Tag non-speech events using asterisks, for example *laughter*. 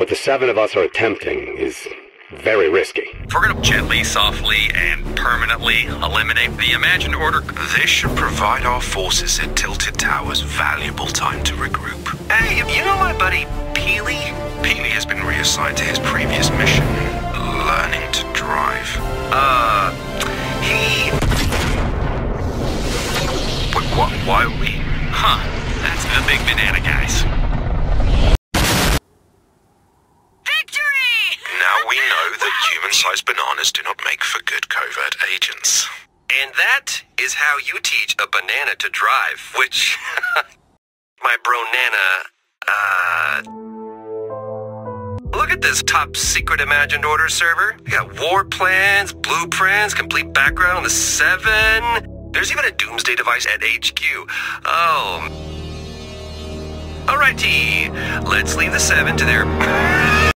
What the seven of us are attempting is very risky. If we're gonna gently, softly, and permanently eliminate the imagined order, This should provide our forces at Tilted Towers valuable time to regroup. hey, you know my buddy Peely? Peely has been reassigned to his previous mission, learning to drive. Uh, he. Wait, what? Why are we? Huh? That's the big banana guys. We know that human-sized bananas do not make for good covert agents. And that is how you teach a banana to drive, which *laughs* my bro Nana, uh. Look at this top secret imagined order server. We got war plans, blueprints, complete background on the seven. There's even a doomsday device at HQ. Oh. Alrighty, let's leave the seven to their